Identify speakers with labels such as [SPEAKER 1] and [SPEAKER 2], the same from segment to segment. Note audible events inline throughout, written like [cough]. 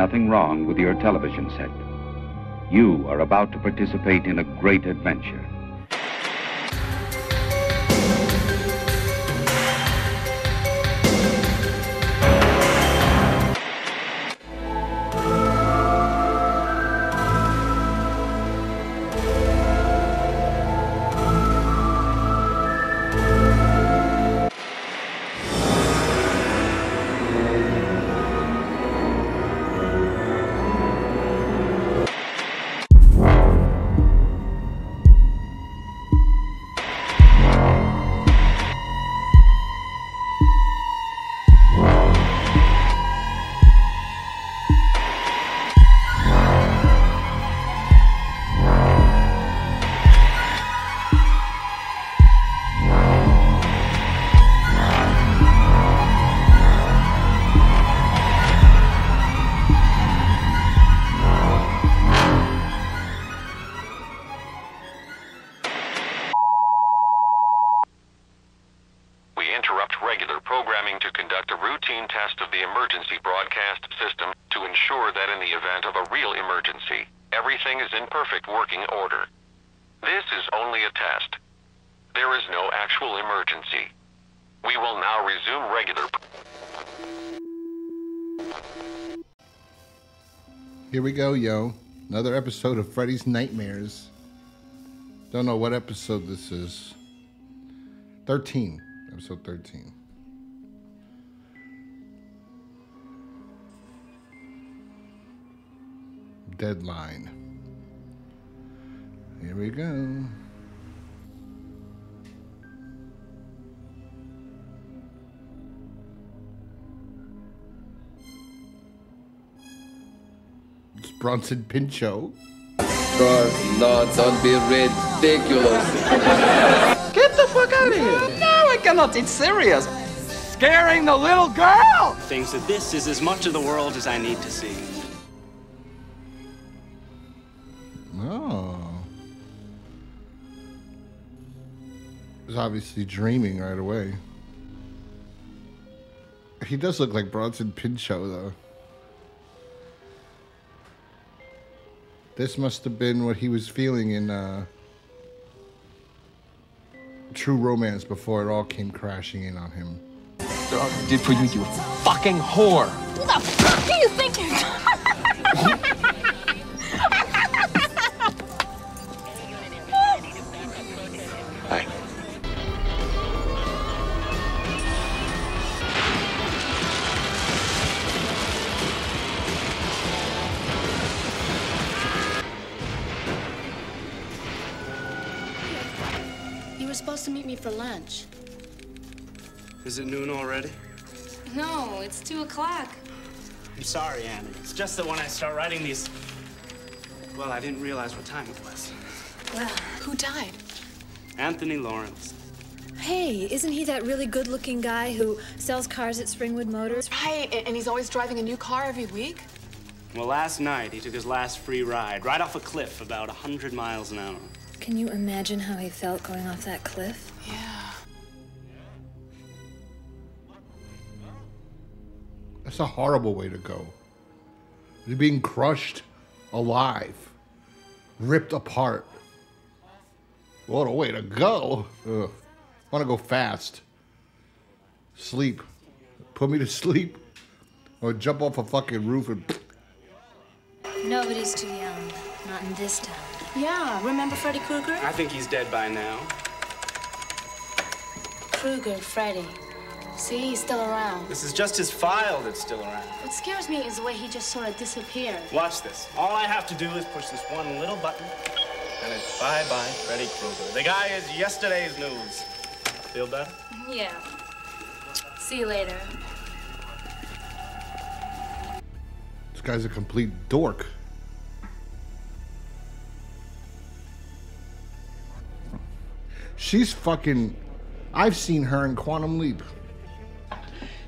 [SPEAKER 1] nothing wrong with your television set. You are about to participate in a great adventure.
[SPEAKER 2] Here we go, yo. Another episode of Freddy's Nightmares. Don't know what episode this is. 13. Episode 13. Deadline. Here we go. Bronson Pinchot.
[SPEAKER 3] Lord, Lord, don't be ridiculous.
[SPEAKER 4] Get the fuck out of here! No, I cannot. It's serious. Scaring the little girl!
[SPEAKER 5] thinks that this is as much of the world as I need to see.
[SPEAKER 2] Oh. He's obviously dreaming right away. He does look like Bronson Pinchot, though. This must have been what he was feeling in uh, True Romance before it all came crashing in on him.
[SPEAKER 4] Dog did for you, you fucking whore.
[SPEAKER 6] Who the fuck do you think you're [laughs]
[SPEAKER 7] were supposed to meet me for lunch.
[SPEAKER 5] Is it noon already?
[SPEAKER 7] No, it's two o'clock.
[SPEAKER 5] I'm sorry, Annie. It's just that when I start writing these. Well, I didn't realize what time it was.
[SPEAKER 7] Well, who died?
[SPEAKER 5] Anthony Lawrence.
[SPEAKER 8] Hey, isn't he that really good looking guy who sells cars at Springwood Motors?
[SPEAKER 7] Right, and and he's always driving a new car every week.
[SPEAKER 5] Well, last night he took his last free ride right off a cliff about 100 miles an hour.
[SPEAKER 8] Can you imagine how he felt going off that cliff?
[SPEAKER 7] Yeah.
[SPEAKER 2] That's a horrible way to go. You're being crushed alive, ripped apart. What a way to go. Ugh. I Want to go fast. Sleep. Put me to sleep. Or jump off a fucking roof and.
[SPEAKER 8] Nobody's too young. Not in this town.
[SPEAKER 7] Yeah, remember Freddy Krueger?
[SPEAKER 5] I think he's dead by now.
[SPEAKER 7] Krueger, Freddy. See, he's still around.
[SPEAKER 5] This is just his file that's still around.
[SPEAKER 7] What scares me is the way he just sort of disappeared.
[SPEAKER 5] Watch this. All I have to do is push this one little button, and it's bye bye Freddy Krueger. The guy is yesterday's news. Feel better?
[SPEAKER 7] Yeah. See you later.
[SPEAKER 2] This guy's a complete dork. She's fucking. I've seen her in Quantum Leap.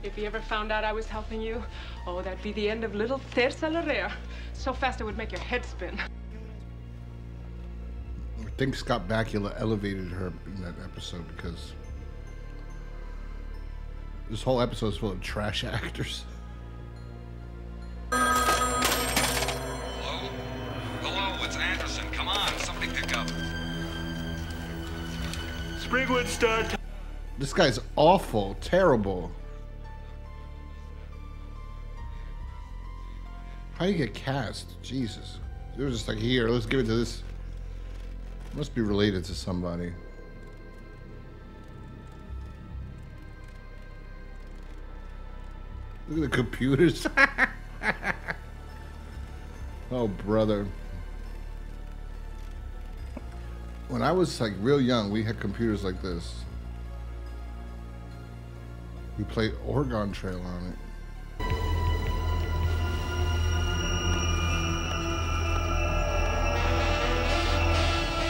[SPEAKER 9] If he ever found out I was helping you, oh, that'd be the end of little Terza Larea. So fast it would make your head spin.
[SPEAKER 2] I think Scott Bakula elevated her in that episode because this whole episode is full of trash [laughs] actors.
[SPEAKER 10] Springwood Star.
[SPEAKER 2] This guy's awful, terrible. How do you get cast? Jesus. They were just like, here, let's give it to this. Must be related to somebody. Look at the computers. [laughs] oh, brother. When I was like real young, we had computers like this. We played Oregon Trail on it.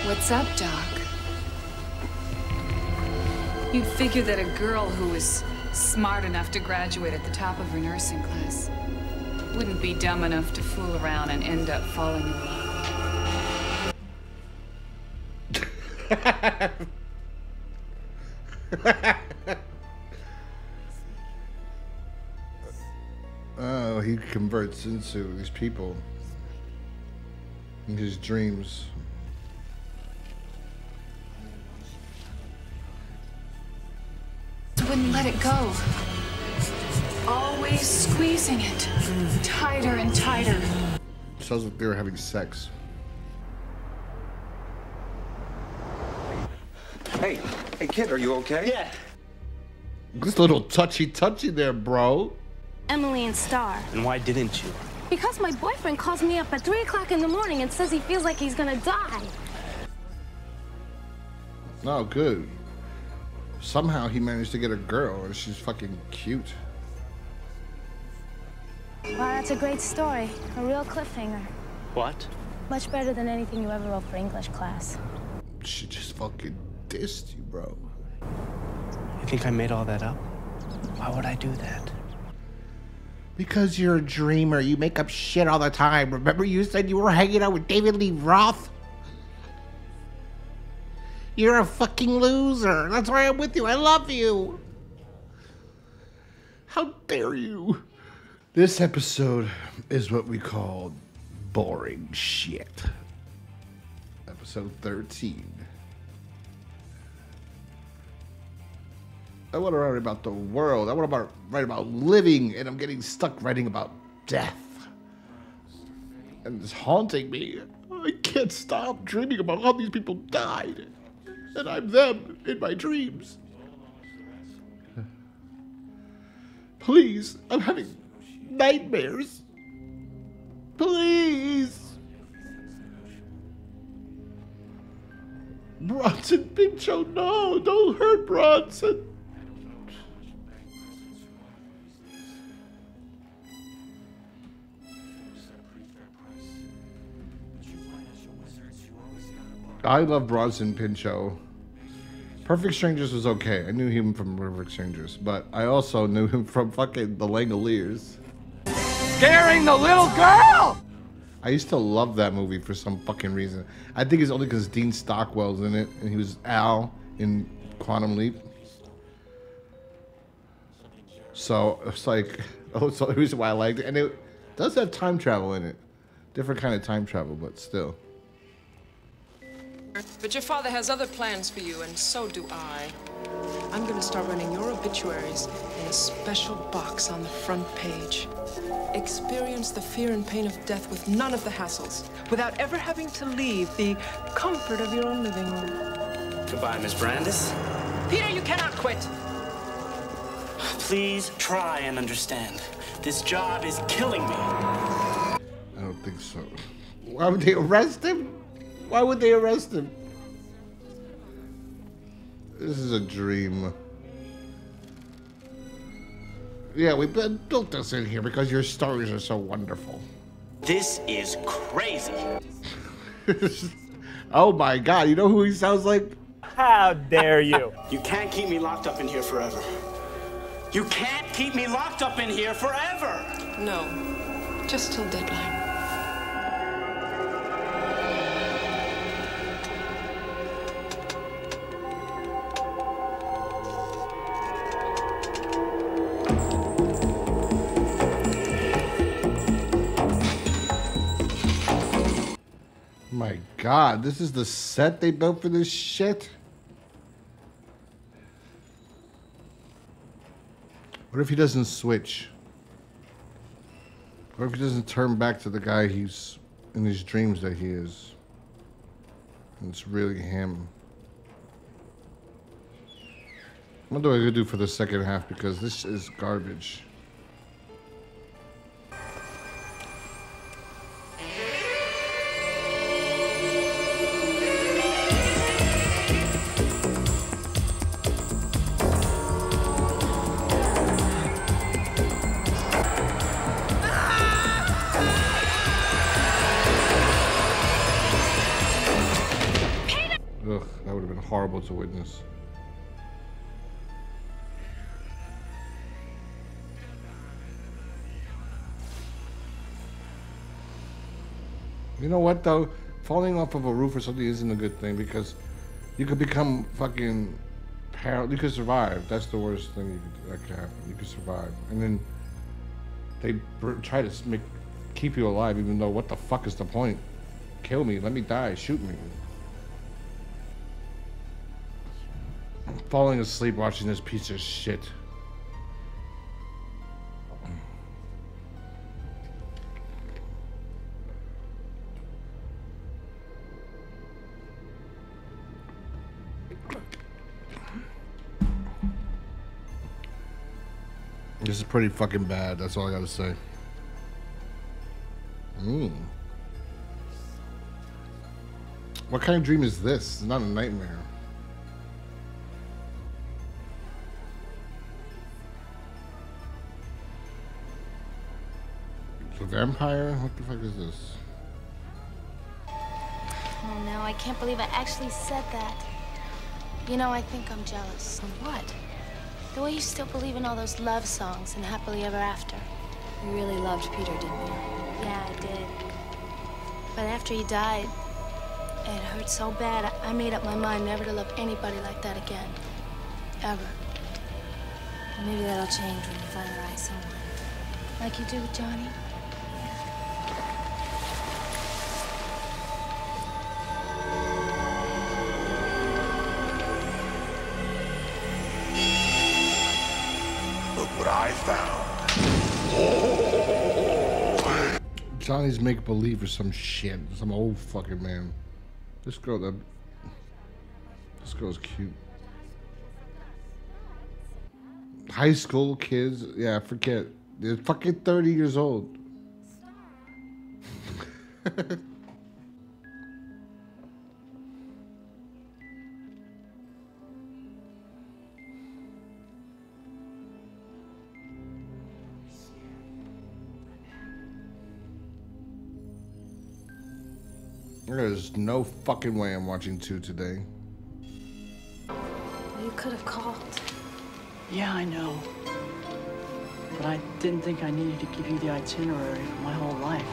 [SPEAKER 11] What's up, Doc? You'd figure that a girl who was smart enough to graduate at the top of her nursing class wouldn't be dumb enough to fool around and end up falling in love.
[SPEAKER 2] Oh, he converts into these people in his dreams.
[SPEAKER 11] Wouldn't let it go. Always squeezing it tighter and tighter.
[SPEAKER 2] Sounds like they were having sex.
[SPEAKER 12] Hey, hey, kid, are you okay?
[SPEAKER 4] Yeah.
[SPEAKER 2] This little touchy touchy there, bro.
[SPEAKER 7] Emily and Star.
[SPEAKER 4] And why didn't you?
[SPEAKER 7] Because my boyfriend calls me up at 3 o'clock in the morning and says he feels like he's gonna die.
[SPEAKER 2] No, good. Somehow he managed to get a girl, and she's fucking cute.
[SPEAKER 7] Wow, that's a great story. A real cliffhanger.
[SPEAKER 4] What?
[SPEAKER 7] Much better than anything you ever wrote for English class.
[SPEAKER 2] She just fucking dissed you, bro.
[SPEAKER 4] You think I made all that up? Why would I do that?
[SPEAKER 2] Because you're a dreamer. You make up shit all the time. Remember you said you were hanging out with David Lee Roth? You're a fucking loser. That's why I'm with you. I love you. How dare you? This episode is what we call boring shit. Episode 13. I want to write about the world. I want to write about living, and I'm getting stuck writing about death. And it's haunting me. I can't stop dreaming about how these people died. And I'm them in my dreams. Please, I'm having nightmares. Please. Bronson Pinchot, no, don't hurt Bronson. I love Bronson Pinchot. Perfect Strangers was okay. I knew him from Perfect Strangers, but I also knew him from fucking The Langoliers.
[SPEAKER 4] Scaring the little girl!
[SPEAKER 2] I used to love that movie for some fucking reason. I think it's only because Dean Stockwell's in it, and he was Al in Quantum Leap. So it's like, [laughs] oh, so the reason why I liked it, and it does have time travel in it, different kind of time travel, but still.
[SPEAKER 9] But your father has other plans for you, and so do I. I'm gonna start running your obituaries in a special box on the front page. Experience the fear and pain of death with none of the hassles, without ever having to leave the comfort of your own living room.
[SPEAKER 10] Goodbye, Miss Brandis.
[SPEAKER 9] Peter, you cannot quit!
[SPEAKER 10] Please try and understand. This job is killing me.
[SPEAKER 2] I don't think so. Why would they arrest him? Why would they arrest him? This is a dream. Yeah, we built this in here because your stories are so wonderful.
[SPEAKER 10] This is crazy. [laughs]
[SPEAKER 2] oh my god, you know who he sounds like?
[SPEAKER 10] How dare you? [laughs] you can't keep me locked up in here forever. You can't keep me locked up in here forever.
[SPEAKER 9] No, just till deadline.
[SPEAKER 2] god, this is the set they built for this shit? What if he doesn't switch? What if he doesn't turn back to the guy he's in his dreams that he is? And it's really him. What do I do for the second half? Because this is garbage. Know what though? Falling off of a roof or something isn't a good thing because you could become fucking par. You could survive. That's the worst thing could, that could happen. You could survive, and then they try to make keep you alive, even though what the fuck is the point? Kill me. Let me die. Shoot me. falling asleep watching this piece of shit. This is pretty fucking bad. That's all I gotta say. Mm. What kind of dream is this? It's not a nightmare. It's a vampire? What the fuck is this?
[SPEAKER 7] Oh no, I can't believe I actually said that. You know, I think I'm jealous. Of what? The way you still believe in all those love songs and happily ever after.
[SPEAKER 8] You really loved Peter, didn't you?
[SPEAKER 7] Yeah, I did. But after he died, it hurt so bad, I- I made up my mind never to love anybody like that again. Ever.
[SPEAKER 8] Maybe that'll change when you find the right someone.
[SPEAKER 7] Like you do with Johnny?
[SPEAKER 13] What I found.
[SPEAKER 2] Johnny's make believe or some shit. Some old fucking man. This girl that this girl's cute. High school kids, yeah, forget. They're fucking 30 years old. [laughs] There's no fucking way I'm watching two today.
[SPEAKER 8] You could have called.
[SPEAKER 14] Yeah, I know. But I didn't think I needed to give you the itinerary for my whole life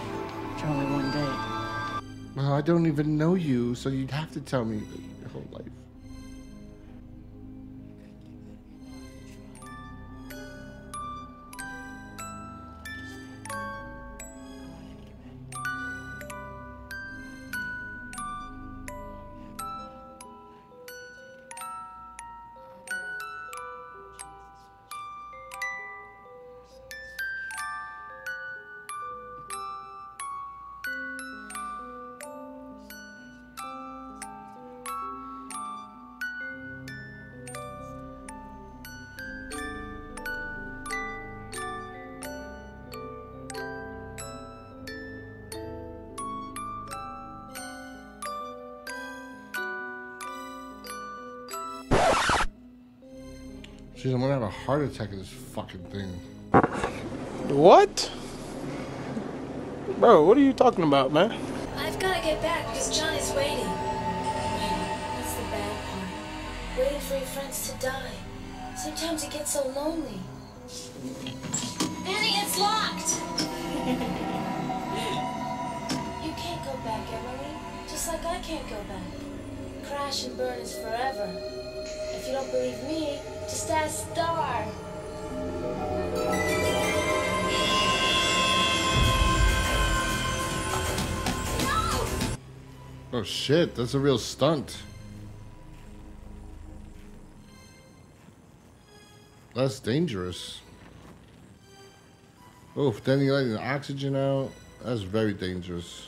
[SPEAKER 14] for only one day.
[SPEAKER 2] Well, I don't even know you, so you'd have to tell me your whole life. Jeez, I'm gonna have a heart attack of this fucking thing.
[SPEAKER 15] What? Bro, what are you talking about, man?
[SPEAKER 8] I've got to get back because Johnny's waiting. That's the bad part. Waiting for your friends to die. Sometimes it gets so lonely. Annie, it's locked! [laughs] you can't go back, Emily. Just like I can't go back. Crash and burn is forever. If you don't believe me, ask Star.
[SPEAKER 2] Oh shit, that's a real stunt. That's dangerous. Oh, then you're letting the oxygen out. That's very dangerous.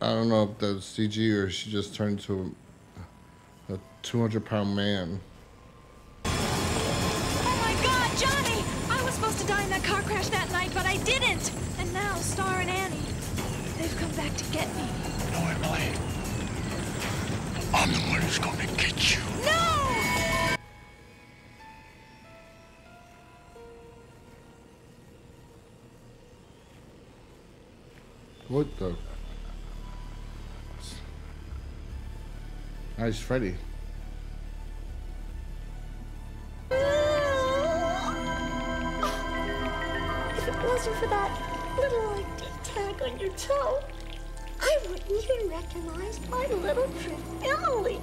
[SPEAKER 2] I don't know if that's CG or she just turned a 200 pound man.
[SPEAKER 6] Oh my god, Johnny! I was supposed to die in that car crash that night, but I didn't! And now Star and Annie, they've come back to get me.
[SPEAKER 13] No, Emily. I'm the one who's gonna get you.
[SPEAKER 6] No!
[SPEAKER 2] What the? Nice Freddy.
[SPEAKER 6] Wasn't for that little like tag on your toe, I wouldn't even recognize my little trick Emily.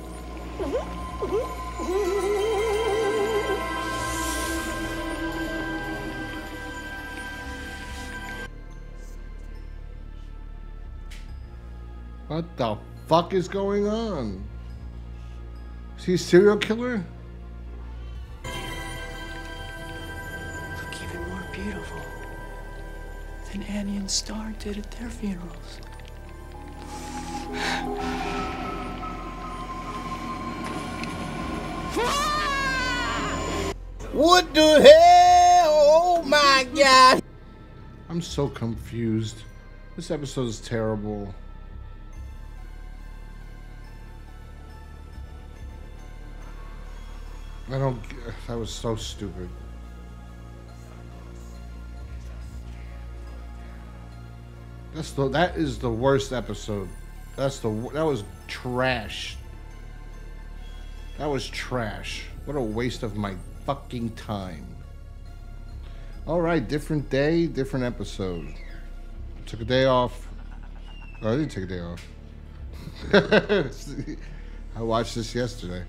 [SPEAKER 2] What the fuck is going on? Is he a serial killer?
[SPEAKER 14] Look even more beautiful than Annie and Star did at their funerals.
[SPEAKER 15] What the hell? Oh my god!
[SPEAKER 2] I'm so confused. This episode is terrible. I don't. That was so stupid. That's the. That is the worst episode. That's the. That was trash. That was trash. What a waste of my fucking time. All right, different day, different episode. Took a day off. Oh, I didn't take a day off. [laughs] I watched this yesterday.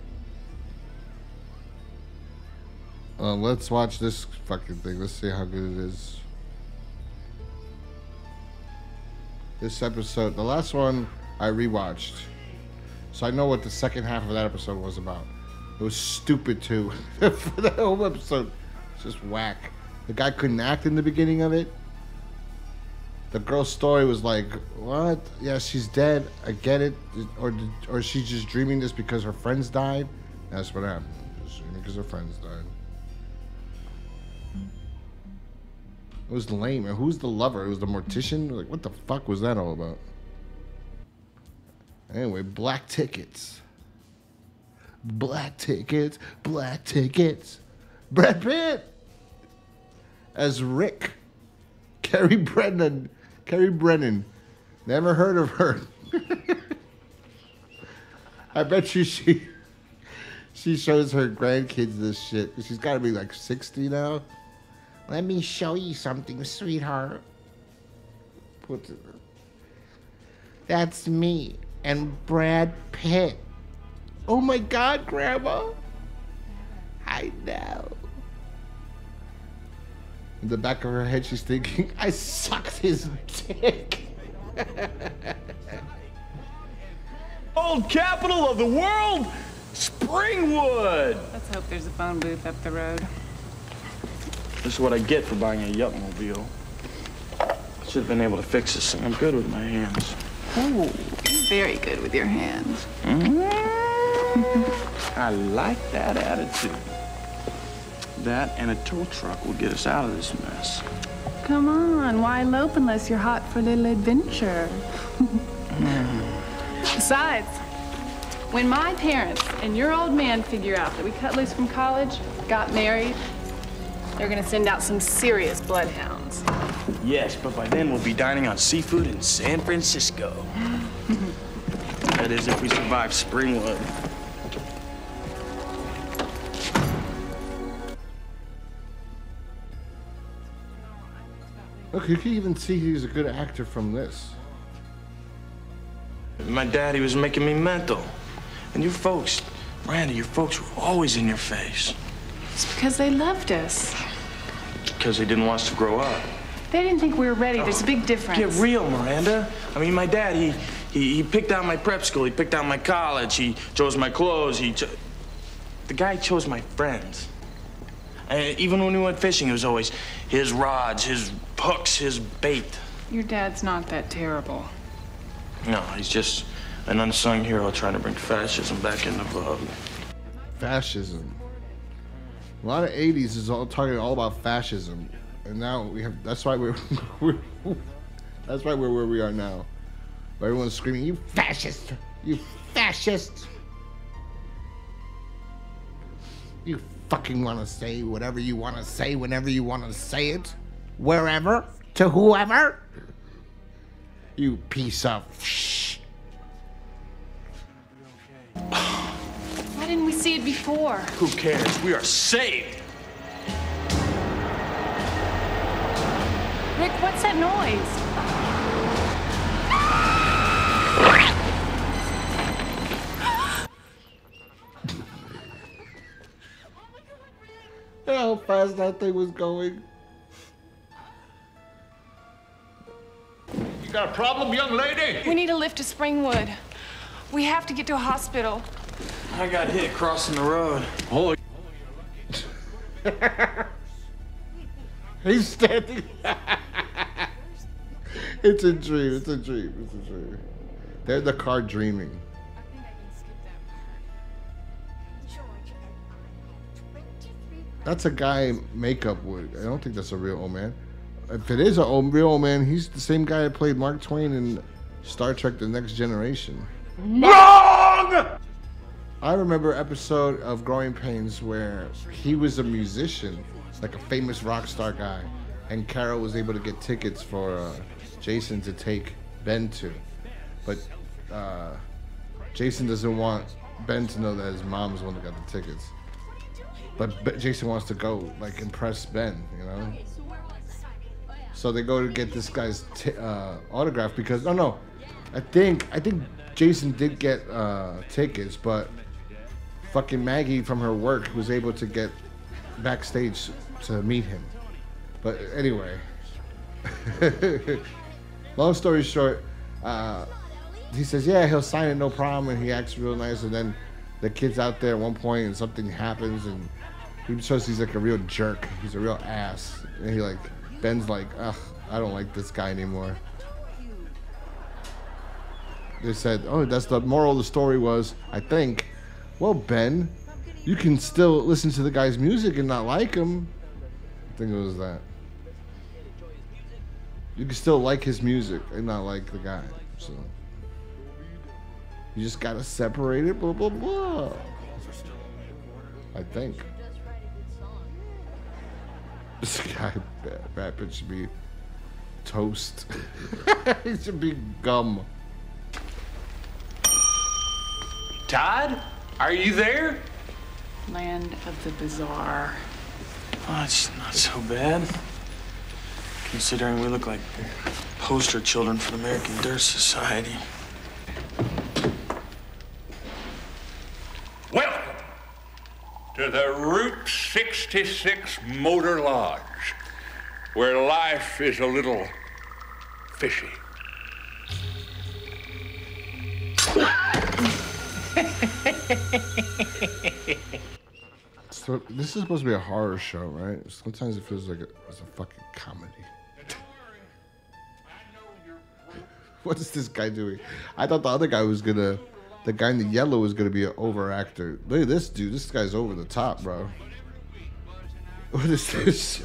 [SPEAKER 2] Uh, let's watch this fucking thing. Let's see how good it is. This episode, the last one, I rewatched, so I know what the second half of that episode was about. It was stupid too. [laughs] For that whole episode, it's just whack. The guy couldn't act in the beginning of it. The girl's story was like, "What? Yeah, she's dead. I get it. Or or she's just dreaming this because her friends died. That's what happened. She's dreaming because her friends died." It was lame. And who's the lover? It was the mortician. Like, what the fuck was that all about? Anyway, black tickets. Black tickets. Black tickets. Brad Pitt as Rick. [laughs] Carrie Brennan. Carrie Brennan. Never heard of her. [laughs] I bet you she [laughs] she shows her grandkids this shit. She's got to be like 60 now. Let me show you something, sweetheart. That's me and Brad Pitt. Oh my God, Grandma. I know. In the back of her head, she's thinking, [laughs] I sucked his dick. [laughs]
[SPEAKER 10] Old capital of the world, Springwood.
[SPEAKER 11] Let's hope there's a phone booth up the road.
[SPEAKER 10] This is what I get for buying a Yupmobile. Should have been able to fix this thing. I'm good with my hands.
[SPEAKER 11] Oh, very good with your hands. Mm-hmm. [laughs]
[SPEAKER 10] I like that attitude. That and a tow truck will get us out of this mess.
[SPEAKER 11] Come on, why elope unless you're hot for a little adventure? Mm-hmm. Besides, when my parents and your old man figure out that we cut loose from college, got married, they're gonna send out some serious bloodhounds.
[SPEAKER 10] Yes, but by then we'll be dining on seafood in San Francisco. [laughs] that is, if we survive Springwood.
[SPEAKER 2] Look, you can even see he's a good actor from this.
[SPEAKER 10] My daddy was making me mental. And your folks, Randy, your folks were always in your face.
[SPEAKER 11] It's because they loved us.
[SPEAKER 10] Because they didn't want us to grow up.
[SPEAKER 11] They didn't think we were ready. There's a big difference.
[SPEAKER 10] Get real, Miranda. I mean, my dad, he, he, he picked out my prep school, he picked out my college, he chose my clothes, he cho- The guy chose my friends. And even when we went fishing, it was always his rods, his hooks, his bait.
[SPEAKER 11] Your dad's not that terrible.
[SPEAKER 10] No, he's just an unsung hero trying to bring fascism back into vogue.
[SPEAKER 2] Fascism. A lot of '80s is all talking all about fascism, and now we have. That's why we're. [laughs] we're that's why we're where we are now. Everyone's screaming, "You fascist! You fascist! You fucking want to say whatever you want to say whenever you want to say it, wherever to whoever. You piece of shh." [sighs] [sighs]
[SPEAKER 11] Why didn't we see it before?
[SPEAKER 10] Who cares? We are saved.
[SPEAKER 11] Rick, what's that noise? [laughs]
[SPEAKER 2] How fast that thing was going.
[SPEAKER 13] You got a problem, young lady?
[SPEAKER 11] We need a lift to Springwood. We have to get to a hospital.
[SPEAKER 10] I got hit crossing the road.
[SPEAKER 13] Holy. [laughs]
[SPEAKER 2] He's standing. [laughs] it's a dream. It's a dream. It's a dream. They're in the car dreaming. That's a guy makeup would. I don't think that's a real old man. If it is a old, real old man, he's the same guy that played Mark Twain in Star Trek: The Next Generation.
[SPEAKER 13] Wrong!
[SPEAKER 2] I remember episode of Growing Pains where he was a musician, like a famous rock star guy, and Carol was able to get tickets for uh, Jason to take Ben to, but uh, Jason doesn't want Ben to know that his mom's the one that got the tickets. But Jason wants to go, like impress Ben, you know. So they go to get this guy's t- uh, autograph because no, no, I think I think Jason did get uh, tickets, but fucking Maggie from her work was able to get backstage to meet him. But anyway, [laughs] long story short, uh, he says, "Yeah, he'll sign it, no problem," and he acts real nice. And then the kid's out there at one point, and something happens, and he shows he's like a real jerk. He's a real ass, and he like Ben's like, "Ugh, I don't like this guy anymore." They said, "Oh, that's the moral of the story was, I think." Well, Ben, you can still listen to the guy's music and not like him. I think it was that. You can still like his music and not like the guy. So you just gotta separate it. Blah blah blah. I think. This guy, Pitt should be toast. [laughs] he should be gum.
[SPEAKER 10] Todd, are you there?
[SPEAKER 11] Land of the bizarre.
[SPEAKER 10] Oh, it's not so bad. Considering we look like poster children for the American Dirt Society.
[SPEAKER 13] Welcome to the Route 66 Motor Lodge, where life is a little fishy. [laughs]
[SPEAKER 2] So this is supposed to be a horror show, right? Sometimes it feels like it's a fucking comedy. [laughs] what is this guy doing? I thought the other guy was gonna, the guy in the yellow was gonna be an over actor. Look at this dude. This guy's over the top, bro. [laughs] What is this?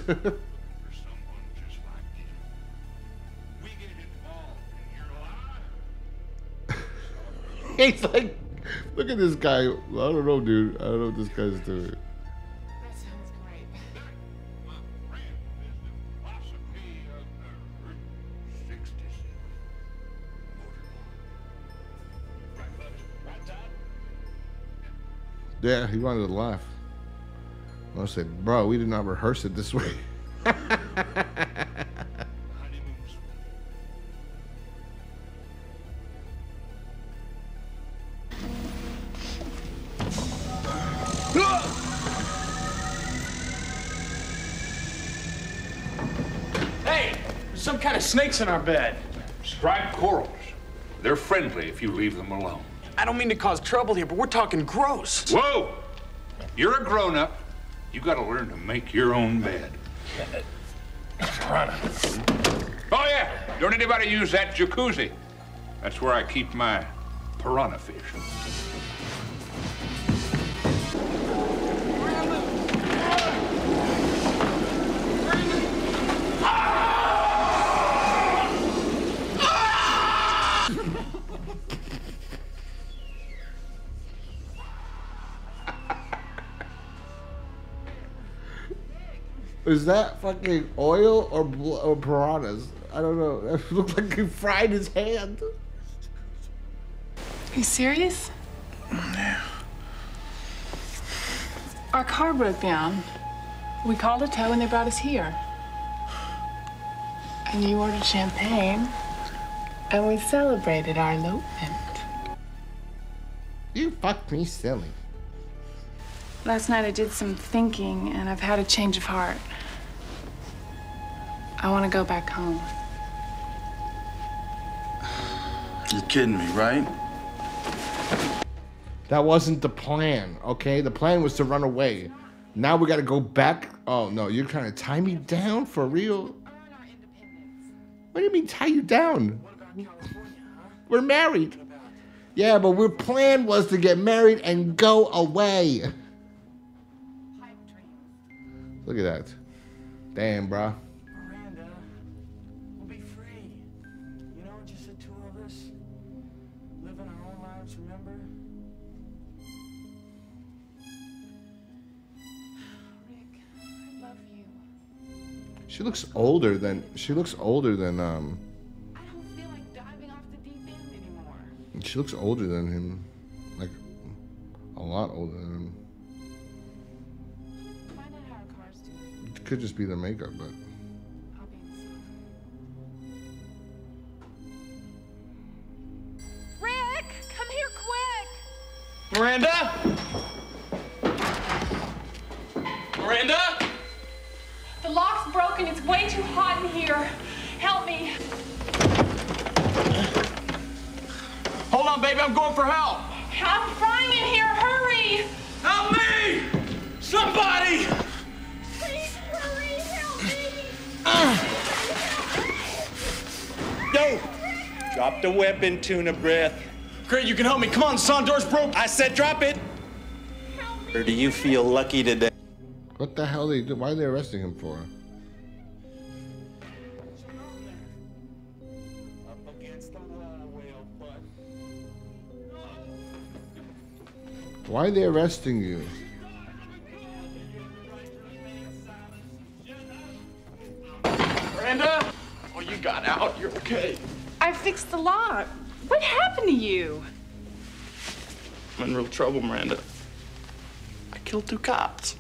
[SPEAKER 2] He's like, [laughs] look at this guy. I don't know, dude. I don't know what this guy's doing. That sounds great. Yeah, he wanted to laugh. I said, bro, we did not rehearse it this way. [laughs]
[SPEAKER 10] snakes in our bed.
[SPEAKER 13] Striped corals. They're friendly if you leave them alone.
[SPEAKER 10] I don't mean to cause trouble here, but we're talking gross.
[SPEAKER 13] Whoa! You're a grown up. You gotta learn to make your own bed. Piranha. Oh, yeah. Don't anybody use that jacuzzi. That's where I keep my piranha fish.
[SPEAKER 2] Is that fucking oil or bl- or piranhas? I don't know. [laughs] It looked like he fried his hand.
[SPEAKER 11] Are You serious?
[SPEAKER 14] Yeah.
[SPEAKER 11] Our car broke down. We called a tow and they brought us here. And you ordered champagne. And we celebrated our elopement.
[SPEAKER 2] You fucked me silly.
[SPEAKER 11] Last night I did some thinking and I've had a change of heart. I want to go back home.
[SPEAKER 14] You're kidding me, right?
[SPEAKER 2] That wasn't the plan, okay? The plan was to run away. Now we gotta go back. Oh no, you're trying to tie me down for real? What do you mean tie you down? We're married. Yeah, but our plan was to get married and go away. Look at that. Damn, bruh. She looks older than she looks older than um
[SPEAKER 11] I don't feel like diving off the deep end anymore.
[SPEAKER 2] she looks older than him. Like a lot older than him.
[SPEAKER 11] Find out how our car's doing.
[SPEAKER 2] It could just be the makeup, but
[SPEAKER 11] I'll be inside. Rick, come here quick!
[SPEAKER 10] Miranda? Miranda?
[SPEAKER 11] The lock's broken. It's way too hot in here. Help me.
[SPEAKER 10] Hold on, baby, I'm going for help.
[SPEAKER 11] I'm frying in here. Hurry!
[SPEAKER 10] Help me! Somebody!
[SPEAKER 6] Please hurry, help me.
[SPEAKER 10] Yo! Drop the weapon, tuna breath. Great, you can help me. Come on, son, door's broke. I said drop it. Or do you feel lucky today?
[SPEAKER 2] What the hell are they do? Why are they arresting him for? Why are they arresting you?
[SPEAKER 10] Miranda? Oh, you got out. You're okay.
[SPEAKER 11] I fixed the lock. What happened to you?
[SPEAKER 10] I'm in real trouble, Miranda. I killed two cops.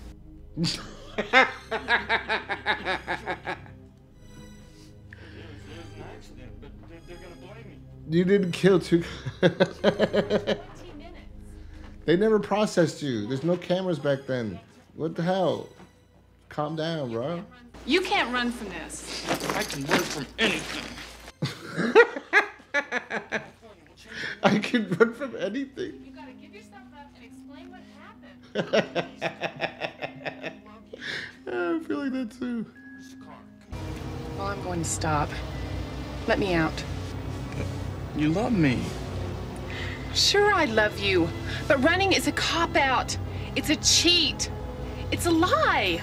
[SPEAKER 2] You didn't kill two. [laughs] they never processed you. There's no cameras back then. What the hell? Calm down, bro.
[SPEAKER 11] You can't run from this.
[SPEAKER 10] I can run from anything. [laughs]
[SPEAKER 2] I can run from anything.
[SPEAKER 11] You gotta give yourself up and explain what happened. [laughs]
[SPEAKER 2] I feel like that too.
[SPEAKER 11] Well, I'm going to stop. Let me out.
[SPEAKER 10] You love me.
[SPEAKER 11] Sure, I love you, but running is a cop out. It's a cheat. It's a lie.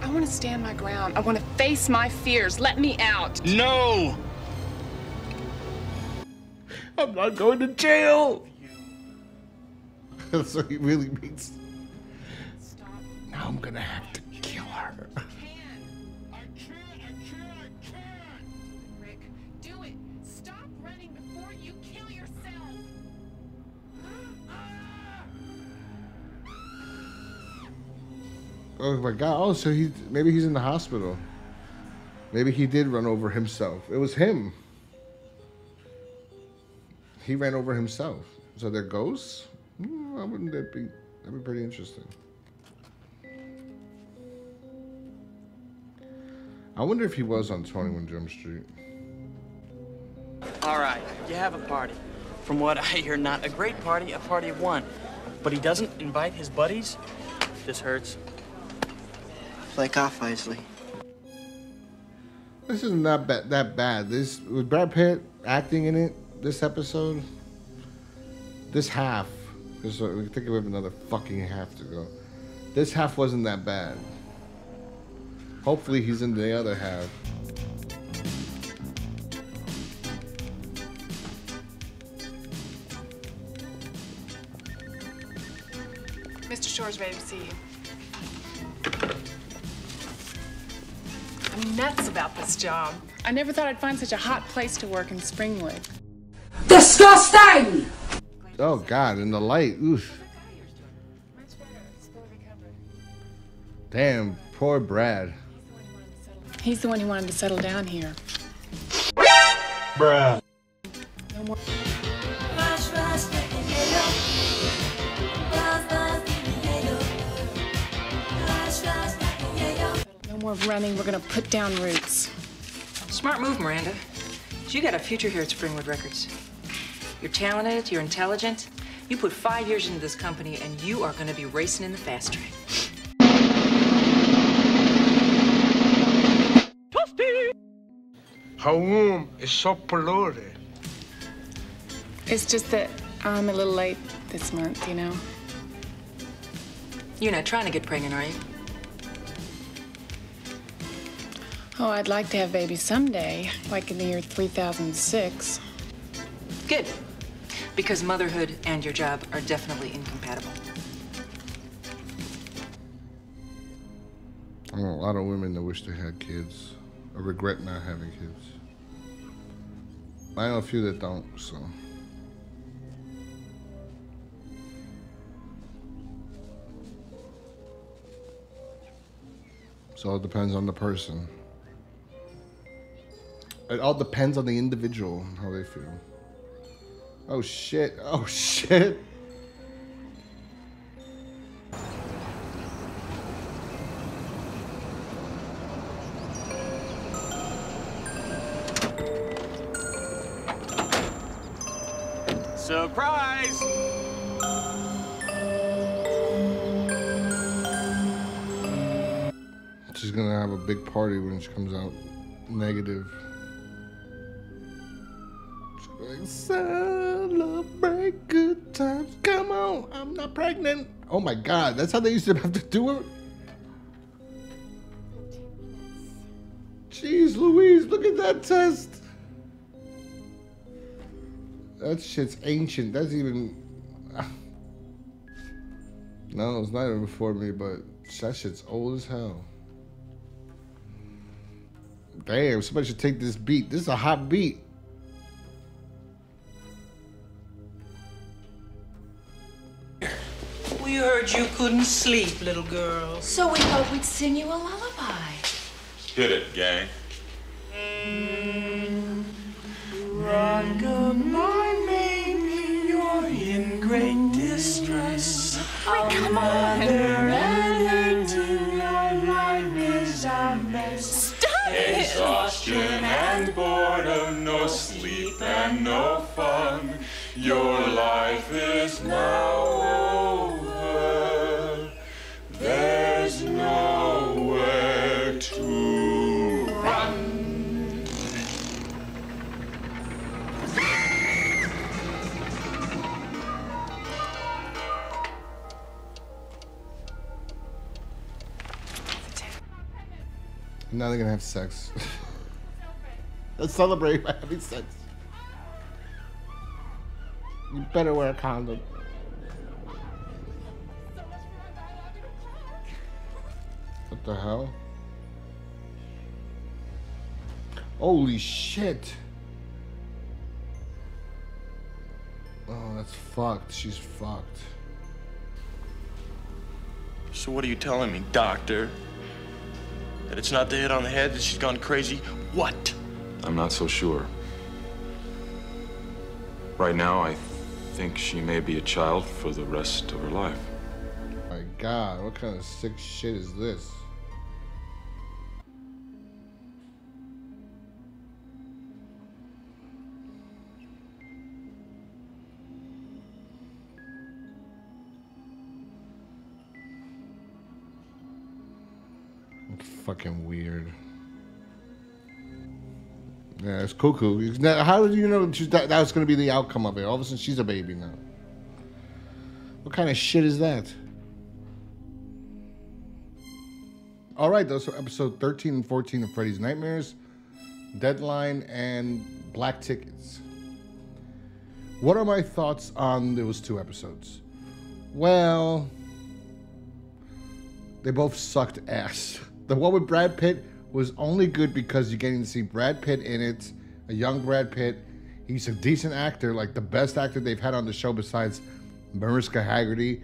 [SPEAKER 11] I want to stand my ground. I want to face my fears. Let me out.
[SPEAKER 10] No!
[SPEAKER 2] I'm not going to jail. [laughs] That's what he really means. I'm gonna have to kill her.
[SPEAKER 11] Rick, do it. Stop running before you kill yourself.
[SPEAKER 2] Oh my god! Oh, so he maybe he's in the hospital. Maybe he did run over himself. It was him. He ran over himself. So they're ghosts. Mm, why wouldn't that be? That'd be pretty interesting. I wonder if he was on 21 Jump Street.
[SPEAKER 14] All right, you have a party. From what I hear, not a great party, a party of one. But he doesn't invite his buddies? This hurts. Play off, Isley.
[SPEAKER 2] This isn't that bad. That bad. This with Brad Pitt acting in it. This episode. This half. Because uh, we think we have another fucking half to go. This half wasn't that bad. Hopefully he's in the other half.
[SPEAKER 11] Mr. Shore's ready to see you. I'm nuts about this job. I never thought I'd find such a hot place to work in Springwood.
[SPEAKER 15] Disgusting!
[SPEAKER 2] Oh God! In the light. Oof. Damn. Poor Brad.
[SPEAKER 11] He's the one who wanted to settle down here.
[SPEAKER 2] Brad.
[SPEAKER 11] No more. No more running. We're gonna put down roots.
[SPEAKER 16] Smart move, Miranda. You got a future here at Springwood Records. You're talented, you're intelligent. You put five years into this company, and you are going to be racing in the fast track.
[SPEAKER 15] Home is so polluted.
[SPEAKER 11] It's just that I'm a little late this month, you know.
[SPEAKER 16] You're not trying to get pregnant, are you?
[SPEAKER 11] Oh, I'd like to have babies someday, like in the year 3006.
[SPEAKER 16] Good. Because motherhood and your job are definitely incompatible.
[SPEAKER 2] I know a lot of women that wish they had kids or regret not having kids. I know a few that don't, so. So it depends on the person. It all depends on the individual, how they feel. Oh shit, oh [laughs] shit. Party when she comes out negative. She's like, celebrate good times. Come on, I'm not pregnant. Oh my god, that's how they used to have to do it. Jeez Louise, look at that test. That shit's ancient. That's even. [sighs] No, it's not even before me, but that shit's old as hell. Damn, somebody should take this beat. This is a hot beat.
[SPEAKER 17] We heard you couldn't sleep, little girl.
[SPEAKER 8] So we thought we'd sing you a lullaby.
[SPEAKER 18] Hit it, gang. Mm.
[SPEAKER 17] Rockabye, baby, you're in great distress.
[SPEAKER 8] Wait, come on.
[SPEAKER 18] Exhaustion and boredom, no sleep and no fun. Your life is now over. There's nowhere to run.
[SPEAKER 2] Now they're gonna have sex. [laughs] Let's [laughs] celebrate by having sex. You better wear a condom. What the hell? Holy shit. Oh, that's fucked. She's fucked.
[SPEAKER 10] So what are you telling me, doctor? That it's not the hit on the head, that she's gone crazy? What?
[SPEAKER 18] I'm not so sure. Right now, I think she may be a child for the rest of her life.
[SPEAKER 2] My god, what kind of sick shit is this? fucking weird. Yeah, it's cuckoo. Not- How did you know she's- that, that was going to be the outcome of it? All of a sudden, she's a baby now. What kind of shit is that? All right, those are episode 13 and 14 of Freddy's Nightmares, Deadline, and Black Tickets. What are my thoughts on those two episodes? Well, they both sucked ass. [laughs] The one with Brad Pitt was only good because you're getting to see Brad Pitt in it, a young Brad Pitt. He's a decent actor, like the best actor they've had on the show besides Mariska Hargitay.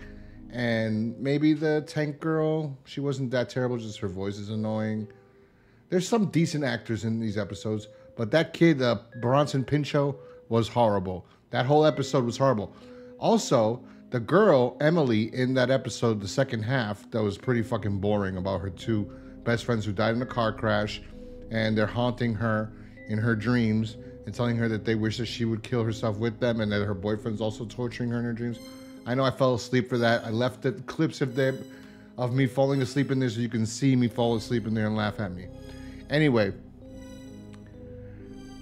[SPEAKER 2] And maybe the tank girl, she wasn't that terrible, just her voice is annoying. There's some decent actors in these episodes, but that kid, uh, Bronson Pinchot, was horrible. That whole episode was horrible. Also, the girl, Emily, in that episode, the second half, that was pretty fucking boring about her two best friends who died in a car crash, and they're haunting her in her dreams and telling her that they wish that she would kill herself with them and that her boyfriend's also torturing her in her dreams. I know I fell asleep for that. I left the clips of them of me falling asleep in there so you can see me fall asleep in there and laugh at me. Anyway,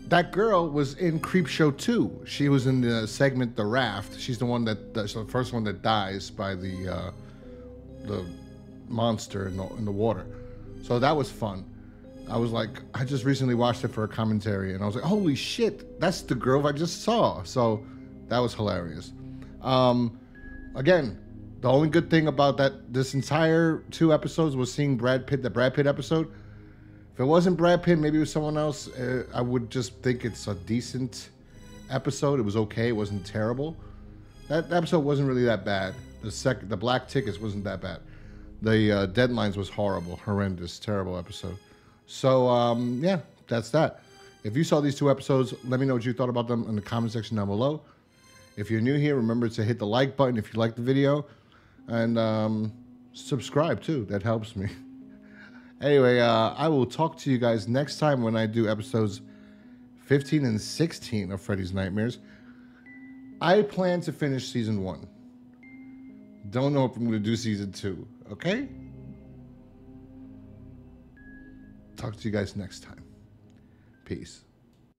[SPEAKER 2] that girl was in Creepshow 2. She was in the segment The Raft. She's the one that the first one that dies by the uh, the monster in the, in the water. So that was fun. I was like, I just recently watched it for a commentary, and I was like, holy shit, that's the girl I just saw. So that was hilarious. Um, again, the only good thing about that this entire two episodes was seeing Brad Pitt, the Brad Pitt episode. If it wasn't Brad Pitt, maybe it was someone else. Uh, I would just think it's a decent episode. It was okay. It wasn't terrible. That episode wasn't really that bad. The second, the Black Tickets wasn't that bad. The uh, Deadlines was horrible, horrendous, terrible episode. So um, yeah, that's that. If you saw these two episodes, let me know what you thought about them in the comment section down below. If you're new here, remember to hit the like button if you like the video, and um, subscribe too. That helps me. [laughs] Anyway, uh, I will talk to you guys next time when I do episodes 15 and 16 of Freddy's Nightmares. I plan to finish season one. Don't know if I'm going to do season two, okay? Talk to you guys next time. Peace.